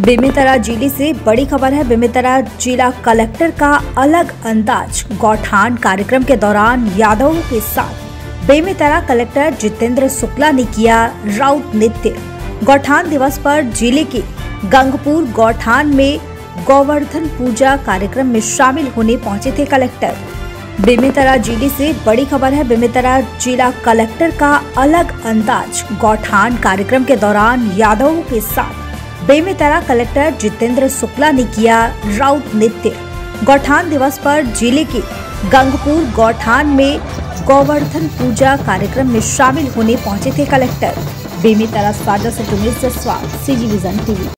बेमेतरा ज़िले से बड़ी खबर है, बेमेतरा जिला कलेक्टर का अलग अंदाज गौठान कार्यक्रम के दौरान यादवों के साथ। बेमेतरा कलेक्टर जितेंद्र शुक्ला ने किया राउत नृत्य। गौठान दिवस पर ज़िले के गंगपुर गौठान में गोवर्धन पूजा कार्यक्रम में शामिल होने पहुँचे थे कलेक्टर। बेमेतरा ज़िले से बड़ी खबर है, बेमेतरा जिला कलेक्टर का अलग अंदाज गौठान कार्यक्रम के दौरान यादवों के साथ। बेमेतरा कलेक्टर जितेंद्र शुक्ला ने किया राउत नृत्य। गौठान दिवस पर ज़िले के गंगपुर गौठान में गोवर्धन पूजा कार्यक्रम में शामिल होने पहुँचे थे कलेक्टर। बेमेतरा स्वागत से जुमेश जसवाल सी टीवी।